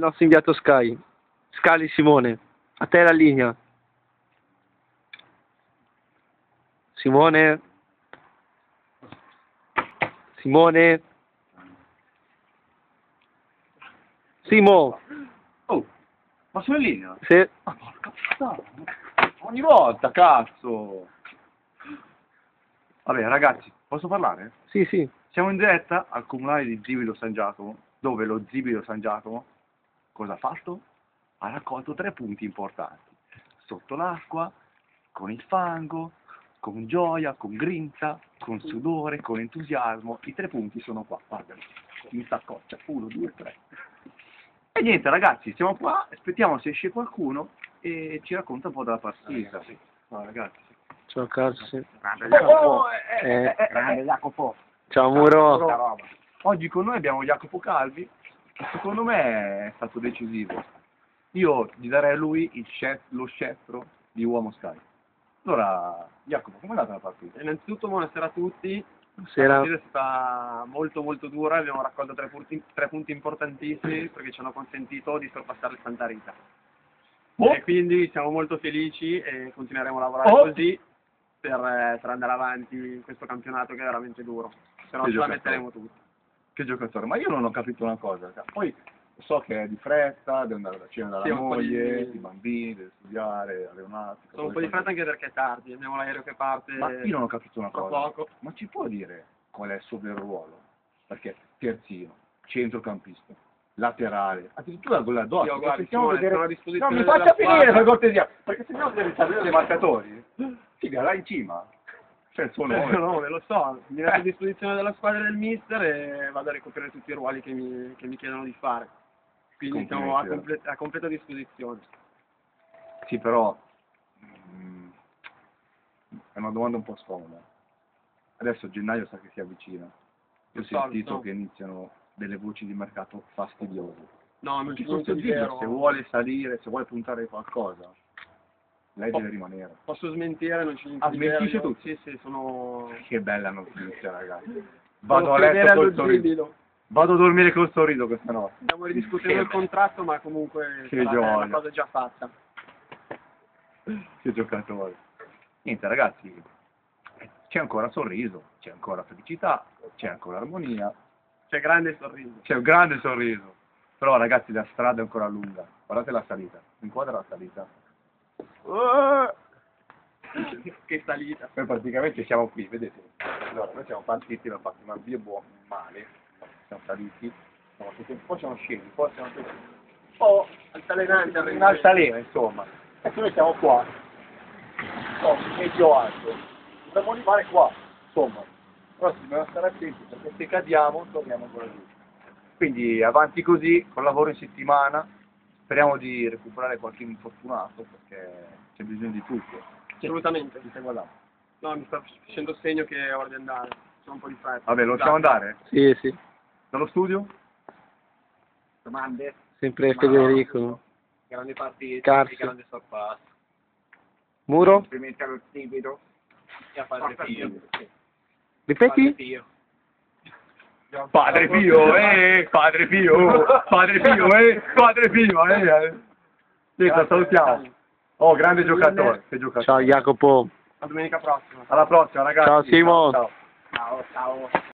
Il nostro inviato Sky. Scali Simone. A te la linea. Simone. Simone. Simo. Oh, ma sono in linea? Se... Ma porca puttana. Ogni volta, cazzo. Vabbè, ragazzi, posso parlare? Sì, sì. Siamo in diretta al comunale di Zibilo San Giacomo, dove lo Zibilo San Giacomo cosa ha fatto? Ha raccolto tre punti importanti. Sotto l'acqua, con il fango, con gioia, con grinta, con sudore, con entusiasmo. I tre punti sono qua, guardali, in saccoccia. Uno, due, tre. E niente ragazzi, siamo qua, aspettiamo se esce qualcuno e ci racconta un po' della partita. No, ragazzi. Ciao Carlo. sì. Oh, eh, eh, grande Jacopo. Ciao Muro. Oggi con noi abbiamo Jacopo Calvi, secondo me è stato decisivo. Io gli darei a lui il scep- lo scettro di uomo Sky. Allora, Jacopo, com'è andata la partita? Innanzitutto buonasera a tutti. La Sera. partita è stata molto molto dura, abbiamo raccolto tre punti, tre punti importantissimi perché ci hanno consentito di sorpassare il Santa Rita. Oh. E quindi siamo molto felici e continueremo a lavorare Oh. così per, eh, per andare avanti in questo campionato che è veramente duro. Se no ce la metteremo tutti. Che giocatore? Ma io non ho capito una cosa. Poi so che è di fretta, deve andare a cena dalla Sì, po' di- moglie, i bambini, deve studiare, aeronautica. Sono un po' di fretta anche perché è tardi, abbiamo l'aereo che parte Ma io non ho capito una cosa. poco. Ma ci può dire qual è il suo vero ruolo? Perché terzino, centrocampista, laterale, addirittura con la dote. Io, guardi, Simone, vedere- sono a disposizione No, mi faccia finire per cortesia, perché se no deve sapere dei marcatori. Figa, là in cima. C'è il suo Eh, nome. no, ve lo so, mi metto a Eh. disposizione della squadra del mister e vado a ricoprire tutti i ruoli che mi, che mi chiedono di fare. Quindi siamo a, Complimenti, comple- a completa disposizione. Sì, però mm, è una domanda un po' scomoda. Adesso gennaio sa che si avvicina. Io ho so, sentito so. che iniziano delle voci di mercato fastidiose. No, non ci sono vero. se vuole salire, se vuole puntare qualcosa, lei deve rimanere. Posso smentire, non niente Ah, Io- tutto? Sì, sì, sono... Che bella notizia, ragazzi. Vado a letto col sorriso. Vado a dormire col sorriso questa notte. Stiamo ridiscutendo il contratto, ma comunque Che sarà- è una cosa già fatta. Che giocatore. Niente, ragazzi, c'è ancora sorriso, c'è ancora felicità, c'è ancora armonia, C'è grande sorriso. c'è un grande sorriso. Però, ragazzi, la strada è ancora lunga. Guardate la salita. Inquadra la salita. Che salita. Noi praticamente siamo qui, vedete? Allora, noi siamo partiti, abbiamo fatto un avvio buono, male, siamo saliti, siamo tutti, poi siamo scesi, poi siamo tutti po' Altalenante, in altalena, insomma. Adesso noi siamo qua, oh, medio alto, dobbiamo arrivare qua, insomma. Però si dobbiamo stare attenti perché se cadiamo torniamo ancora giù. Quindi avanti così, con lavoro in settimana, speriamo di recuperare qualche infortunato perché c'è bisogno di tutto. Assolutamente. Ti stai guardando? No, mi sta facendo segno che è ora di andare. C'è un po' di fretta. Vabbè, lo lasciamo andare? Sì, sì. Dallo studio? domande, Sempre Federico. grandi partite, Carso. grande sorpasso, Muro. complimenti allo e Pio. Ripeti? Padre Pio, eh, Padre Pio, Padre Pio, eh, Padre Pio, eh. Niente, salutiamo. Oh, grande giocatore, che giocatore. Ciao Jacopo. A domenica prossima. Alla prossima, ragazzi. Ciao, Simo. Ciao. Ciao, ciao.